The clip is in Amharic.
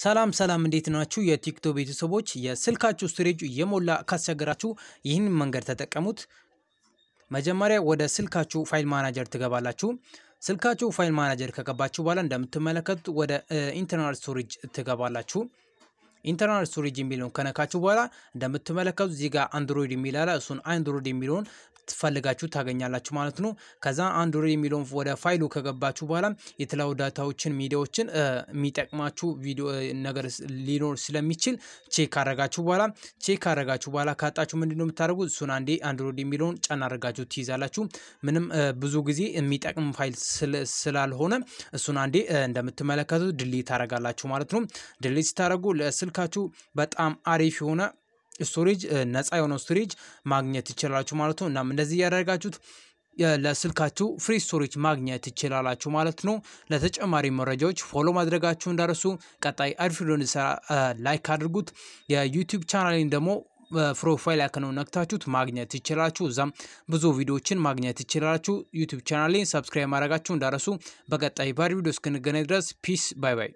ሰላም ሰላም እንዴት ናችሁ? የ TikTok ቤተሰቦች የስልካችሁ storage እየሞላ ካስቸገራችሁ ይህንን መንገድ ተጠቀሙት። መጀመሪያ ወደ ስልካችሁ file manager ትገባላችሁ። ስልካችሁ file manager ከገባችሁ በኋላ እንደምትመለከቱት ወደ internal storage ትገባላችሁ። internal storage የሚለውን ከነካችሁ በኋላ እንደምትመለከቱት እዚህ ጋር Android የሚል አለ። እሱን Android የሚለውን ትፈልጋችሁ ታገኛላችሁ ማለት ነው። ከዛ Android የሚለውን ወደ ፋይሉ ከገባችሁ በኋላ የተለያዩ ዳታዎችን፣ ሚዲያዎችን የሚጠቅማችሁ ቪዲዮ ነገር ሊኖር ስለሚችል check አረጋችሁ በኋላ check አረጋችሁ በኋላ ካጣችሁ ምንድን ነው የምታደርጉት? እሱን አንዴ Android የሚለውን ጫን አድርጋችሁ ትይዛላችሁ። ምንም ብዙ ጊዜ የሚጠቅም ፋይል ስላልሆነ እሱን አንዴ እንደምትመለከቱት delete ታደርጋላችሁ ማለት ነው። delete ስታደርጉ ለስልካችሁ በጣም አሪፍ የሆነ storage ነፃ የሆነው storage ማግኘት ትችላላችሁ ማለት ነው። እናም እንደዚህ ያደረጋችሁት ለስልካችሁ free storage ማግኘት ትችላላችሁ ማለት ነው። ለተጨማሪ መረጃዎች follow ማድረጋችሁን እንዳትረሱ። ቀጣይ አሪፍ ቪዲዮ እንድሰራ like አድርጉት። የ YouTube ቻናሌን ደግሞ profile icon ኡን ነክታችሁት ማግኘት ትችላላችሁ። እዛም ብዙ ቪዲዮዎችን ማግኘት ትችላላችሁ። YouTube ቻናሌን subscribe ማድረጋችሁን እንዳትረሱ። በቀጣይ በአሪፍ ቪዲዮ እስክንገናኝ ድረስ peace bye bye።